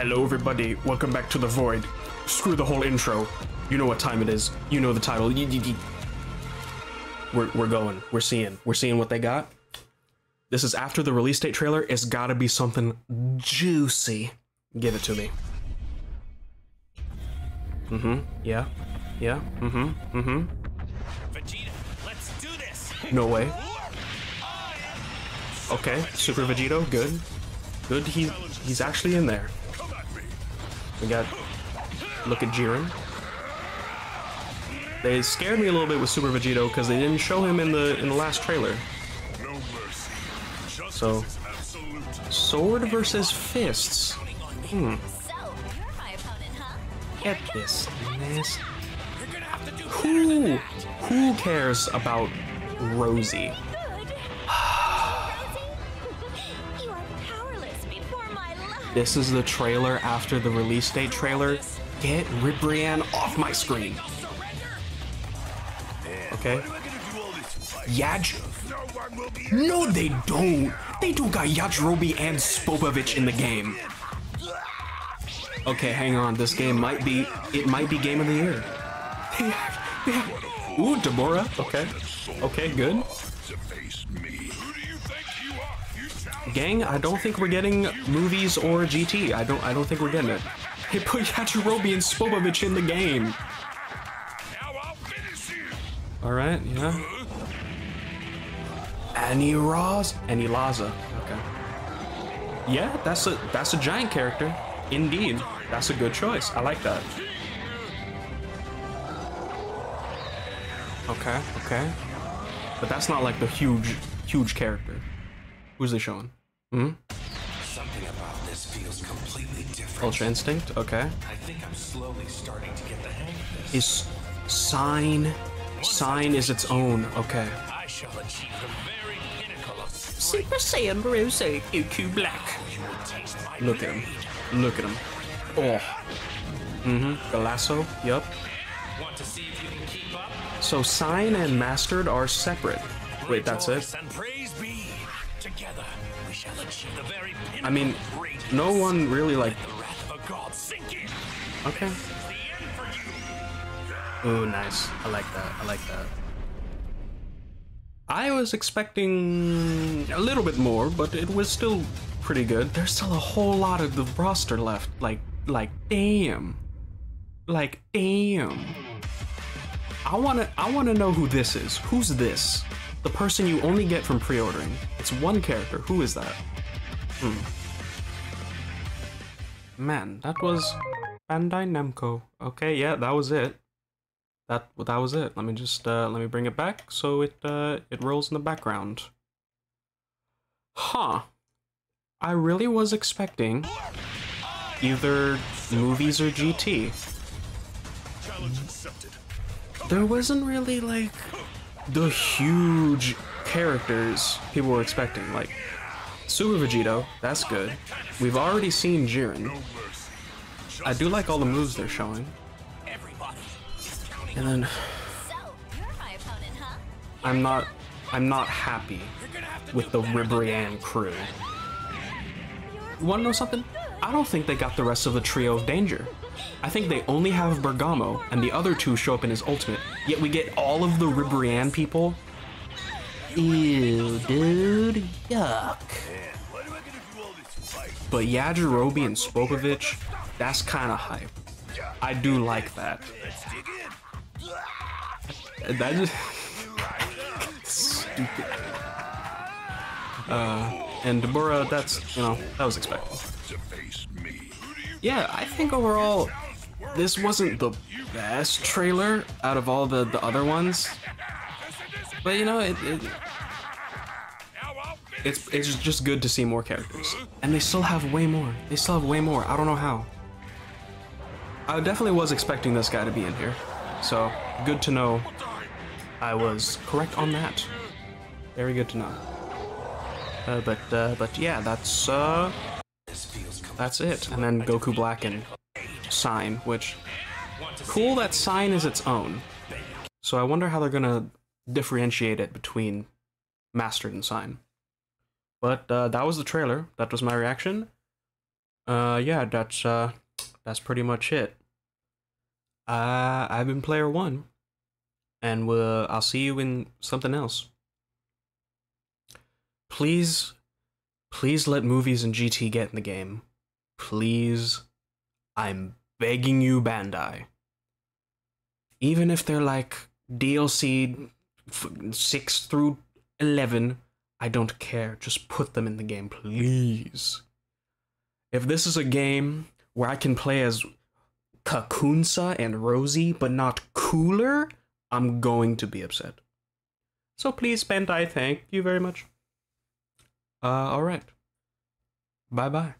Hello, everybody. Welcome back to the Void. Screw the whole intro. You know what time it is. You know the title. We're, we're going. We're seeing. We're seeing what they got. This is after the release date trailer. It's gotta be something juicy. Give it to me. Mm-hmm. Yeah. Yeah. Mm-hmm. Mm-hmm. Vegeta, let's do this. No way. Okay, Super Vegito, good. Good, he, he's actually in there. We got, look at Jiren. They scared me a little bit with Super Vegito because they didn't show him in the in the last trailer. So- Sword versus fists. Hmm. Get this. This. Who who cares about Rozie, This is the trailer after the release date trailer. Get Ribrianne off my screen. Okay. Yaj. No they don't. They do got Yajirobe and Spopovich in the game. Okay, hang on. This game might be. It might be game of the year. Ooh, Dabura. Okay. Okay, good. Gang, I don't think we're getting movies or GT. I don't. I don't think we're getting it. They put Yajirobe and Spopovich in the game. now I'll finish you. All right. Yeah. Annie Roz. Anilaza. Okay. Yeah, that's a that's a giant character. Indeed, that's a good choice. I like that. Okay, okay. But that's not like the huge, huge character. Who's they showing? Hmm? Something about this feels completely different. Ultra Instinct? Okay. I think I'm slowly starting to get the hang of this. Is Sign. Sign is its own. Okay. I shall achieve the very pinnacle of Super Saiyan Barose, Goku Black. You will taste my Look at him. Look at him. Oh. Mm-hmm. Galasso. Yup. Want to see if you can keep up? So Sign and Mastered are separate. Wait, that's it? Together, we shall achieve the very I mean, no one really like. The wrath of a god sinking. Okay. The end for you. Ooh, nice. I like that. I like that. I was expecting a little bit more, but it was still pretty good. There's still a whole lot of the roster left. Like, like, damn. Like, damn. I wanna, I wanna know who this is. Who's this? The person you only get from pre-ordering. It's one character. Who is that? Hmm. Man, that was Bandai Namco. Okay, yeah, that was it. That that was it. Let me just uh, let me bring it back so it uh, it rolls in the background. Huh. I really was expecting either movies or GT. There wasn't really like the huge characters people were expecting. Like Super Vegito, that's good. We've already seen Jiren. I do like all the moves they're showing. And then? I'm not I'm not happy with the Ribrianne crew. You wanna know something? I don't think they got the rest of the trio of danger. I think they only have Bergamo, and the other two show up in his ultimate. Yet we get all of the Ribrianne people. Ew, dude. Yuck. Why do I gotta do all this fight? But Yajirobe and Spopovich, that's kind of hype. I do like that. That just stupid. Uh, and Dabura, that's you know that was expected. Yeah, I think overall this wasn't the best trailer out of all the the other ones, but you know it, it it's it's just good to see more characters, and they still have way more. They still have way more. I don't know how. I definitely was expecting this guy to be in here, so good to know. I was correct on that. Very good to know. Uh, but uh, but yeah, that's uh, that's it. And then Goku Black and Sign, which cool that Sign is its own. So I wonder how they're gonna differentiate it between Mastered and Sign. But uh, that was the trailer. That was my reaction. Uh, yeah, that's uh, that's pretty much it. Uh, I've been Player One, and we'll, I'll see you in something else. Please, please let movies and GT get in the game. Please, I'm begging you, Bandai. Even if they're like DLC 6 through 11, I don't care. Just put them in the game, please. If this is a game where I can play as Kakunsa and Rozie, but not cooler, I'm going to be upset. So please, Bandai, thank you very much. Uh, alright. Bye bye.